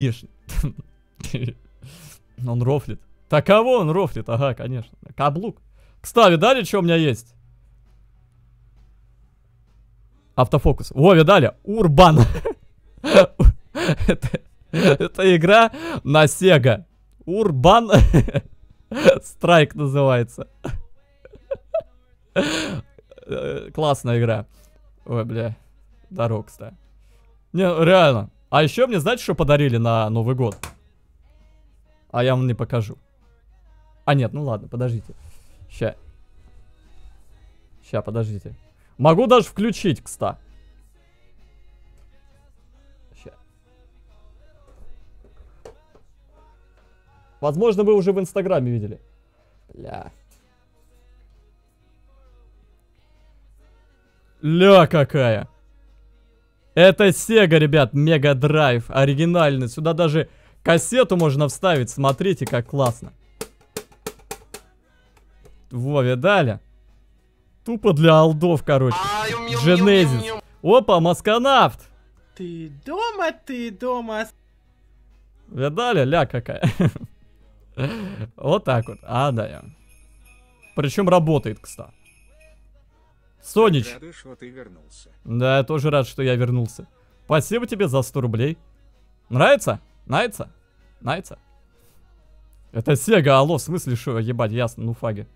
ешь. Он рофлит. Так он рофлит? Ага, конечно. Каблук. Кстати, видали, что у меня есть? Автофокус. Во, видали? Урбан. это, это игра на Sega. Урбан Страйк называется. Классная игра. Ой, бля. Дорог, кстати. Не, реально. А еще мне, знаете, что подарили на Новый год? А я вам не покажу. А нет, ну ладно, подождите. Ща. Ща, подождите. Могу даже включить, кстати. Ща. Возможно, вы уже в Инстаграме видели. Бля. Ля какая. Это Sega, ребят, Мега Драйв, оригинальный. Сюда даже кассету можно вставить, смотрите, как классно. Во, видали? Тупо для алдов, короче. Дженезис. Опа, масконавт. Ты дома, ты дома. Видали? Ля какая. Вот так вот. А, да я. Причем работает, кстати. Сонич. Рады, что ты вернулся. Да, я тоже рад, что я вернулся. Спасибо тебе за 100 рублей. Нравится? Нравится? Нравится? Это Сега, алло, в смысле, что, ебать, ясно, ну фаги.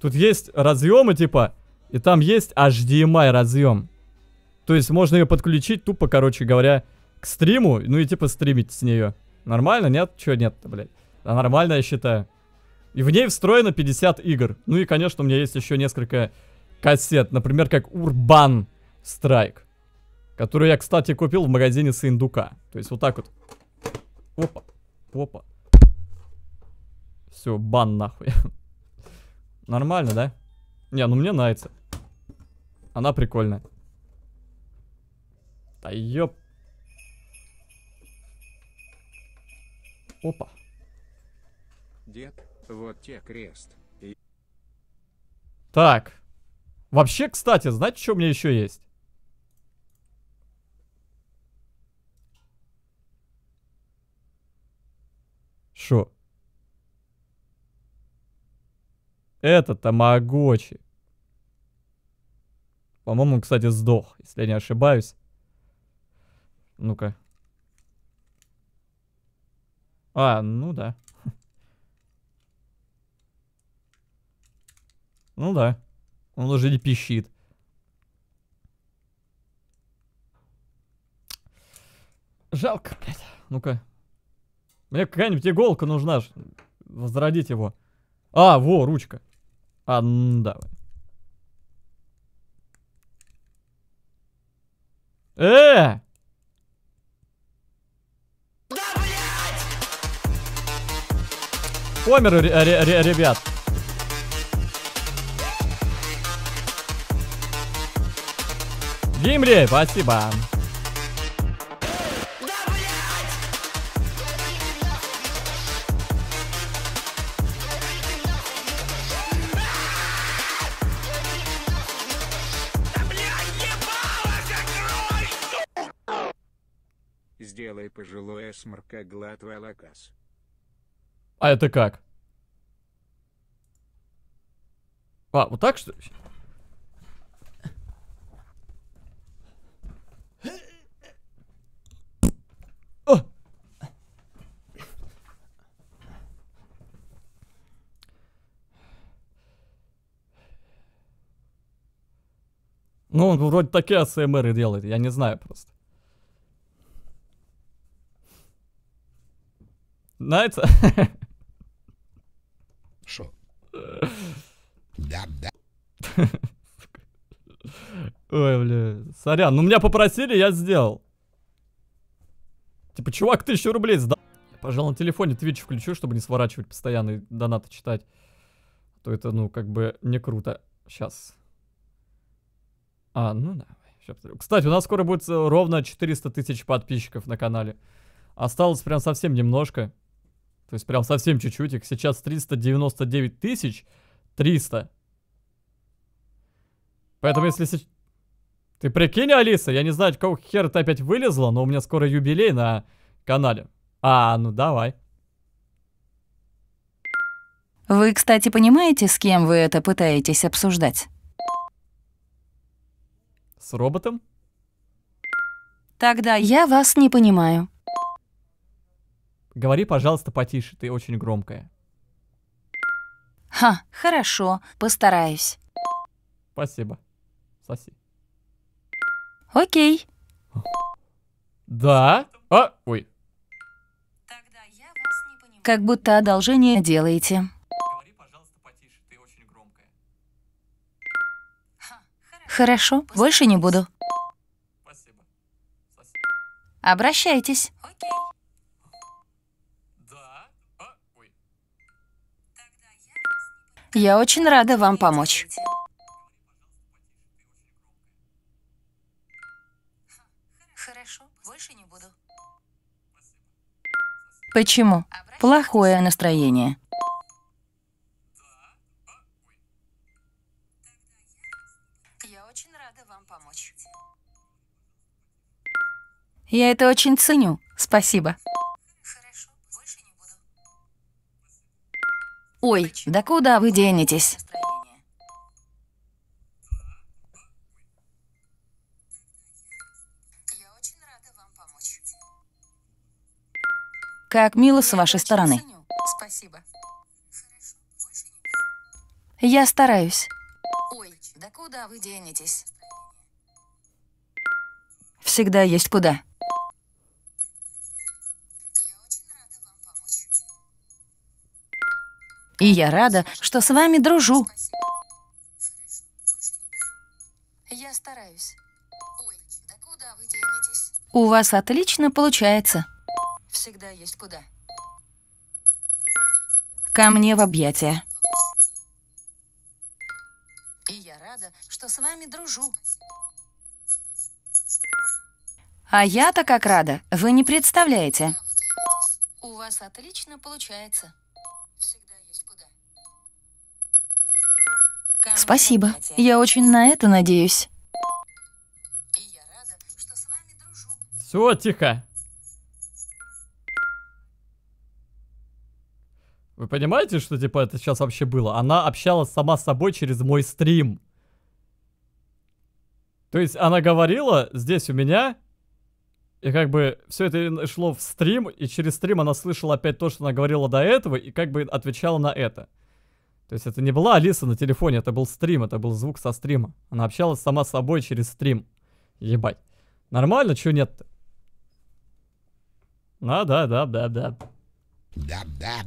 Тут есть разъемы, типа, и там есть HDMI разъем. То есть можно ее подключить тупо, короче говоря, к стриму, ну и типа стримить с нее. Нормально, нет? Чё нет-то, блядь? А нормально, я считаю. И в ней встроено 50 игр. Ну и, конечно, у меня есть еще несколько кассет. Например, как Urban Strike. Которую я, кстати, купил в магазине Сындука. То есть вот так вот. Опа. Опа. Все, бан нахуй. Нормально, да? Не, ну мне нравится. Она прикольная. Да ёп. Опа. Дед, вот те крест. И Так. Вообще, кстати, знаете, что у меня еще есть? Шо? Это Тамагочи. По-моему, он, кстати, сдох, если я не ошибаюсь. Ну-ка. А, ну да. Ну да. Он уже не пищит. Жалко, блядь. Ну-ка. Мне какая-нибудь иголка нужна. Возродить его. А, во, ручка. А, давай. Э! Помер, ре- ре- ре- ребят. Гимри, спасибо. сделай пожилое сморка глад валакас. А это как? А, вот так что ли? Ну, он вроде такие АСМРы делает, я не знаю просто. Нравится? Шо? Да, да. Ой, бля. Сорян, ну меня попросили, я сделал. Типа, чувак, тысячу рублей сдал. Я, пожалуй, на телефоне Twitch включу, чтобы не сворачивать постоянно и донаты читать. А То это, ну, как бы не круто. Сейчас. А, ну посмотрю. Кстати, у нас скоро будет э, ровно 400 тысяч подписчиков на канале. Осталось прям совсем немножко. То есть прям совсем чуть-чуть. Их сейчас 399 тысяч 300. Поэтому если... Ты прикинь, Алиса, я не знаю, какого хера ты опять вылезла, но у меня скоро юбилей на канале. А, ну давай. Вы, кстати, понимаете, с кем вы это пытаетесь обсуждать? С роботом? Тогда я вас не понимаю. Говори, пожалуйста, потише, ты очень громкая. Ха, хорошо, постараюсь. Спасибо. Соси. Окей. Да? А, ой. Как будто одолжение делаете. Говори, пожалуйста, потише, ты очень громкая. Хорошо, больше не буду. Спасибо. Соси. Обращайтесь. А. Я очень рада вам помочь. Хорошо, больше не буду. Почему? Плохое настроение. Я очень рада вам помочь. Я это очень ценю. Спасибо. Хорошо, больше не буду. Ой, да куда вы денетесь? Как мило с вашей стороны. Спасибо. Я стараюсь. Куда вы денетесь? Всегда есть куда. И я рада, что с вами дружу. Я стараюсь. Ой, да куда вы денетесь? У вас отлично получается. Всегда есть куда. Ко мне в объятия. Что с вами дружу. А я-то как рада, вы не представляете. У вас отлично получается. Всегда есть куда. Ко Спасибо. Я очень на это надеюсь. И я рада, что с вами дружу. Все, тихо. Вы понимаете, что типа это сейчас вообще было? Она общалась сама с собой через мой стрим. То есть она говорила здесь у меня, и как бы все это шло в стрим, и через стрим она слышала опять то, что она говорила до этого, и как бы отвечала на это. То есть это не была Алиса на телефоне, это был стрим, это был звук со стрима. Она общалась сама с собой через стрим. Ебать. Нормально, чё нет-то? А, да, да, да, да. Да, да.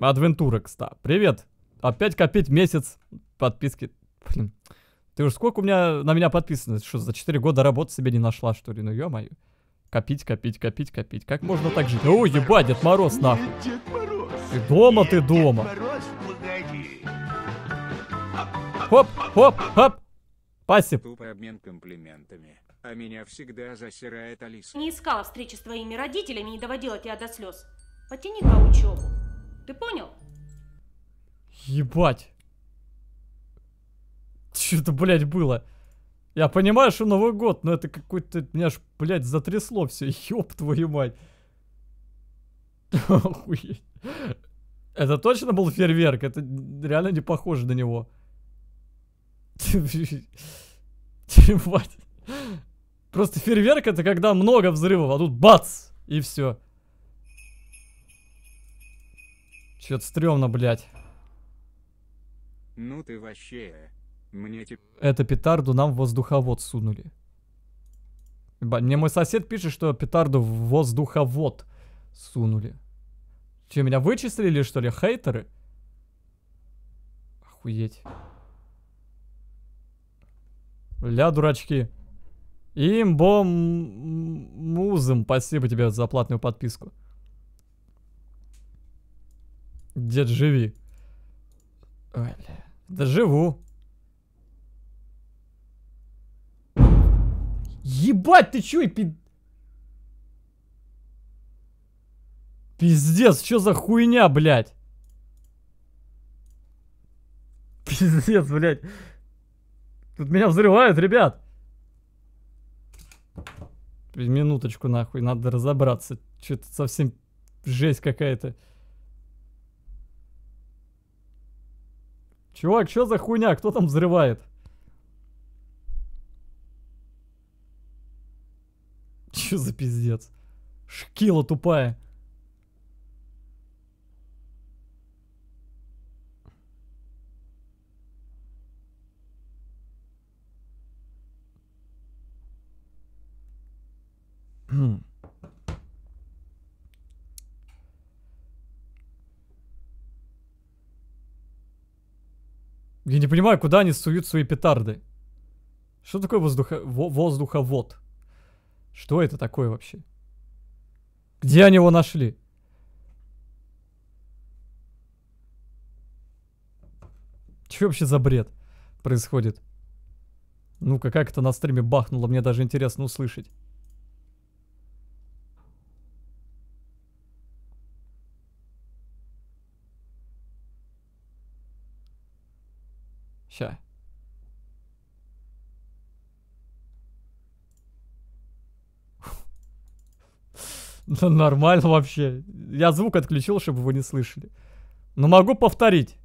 Адвентура, кста. Привет. Опять копить месяц подписки. Блин. Ты уж сколько у меня на меня подписано? Что, за 4 года работы себе не нашла, что ли? Ну, ё-моё. Копить, копить, копить, копить. Как можно так жить? О, ебать, Дед Мороз, нахуй. Ты дома, ты дома. Хоп, хоп, хоп. Спасибо. Тупо обмен комплиментами. А меня всегда засирает Алиса. Не искала встречи с твоими родителями и не доводила тебя до слез. Потяни-ка учебу. Ты понял? Ебать. Что это, блядь, было? Я понимаю, что Новый год, но это какой-то... Меня аж, блядь, затрясло все. Ёб твою мать. Охуеть. Это точно был фейерверк? Это реально не похоже на него. Ебать. Просто фейерверк это когда много взрывов, а тут бац! И все. Чё-то стрёмно, блядь. Ну ты вообще. Мне теперь... Это петарду нам в воздуховод сунули. Мне мой сосед пишет, что петарду в воздуховод сунули. Че, меня вычислили, что ли, хейтеры? Охуеть. Бля, дурачки. Имбом музым, спасибо тебе за платную подписку. Дед, живи. Ой, бля. Да живу. Ебать, ты чё, пи... Пиздец, что за хуйня, блядь? Пиздец, блядь. Тут меня взрывают, ребят. Минуточку нахуй, надо разобраться. Что-то совсем жесть какая-то. Чувак, что за хуйня? Кто там взрывает? Че за пиздец? Шкила тупая. Я не понимаю, куда они суют свои петарды. Что такое воздуха... воздуховод? Что это такое вообще? Где они его нашли? Что вообще за бред происходит? Ну-ка, как это на стриме бахнуло, мне даже интересно услышать. Ща. Да нормально вообще. Я звук отключил, чтобы вы не слышали. Но могу повторить.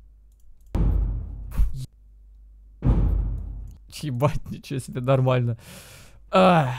Ебать, ничего себе, нормально. Ах.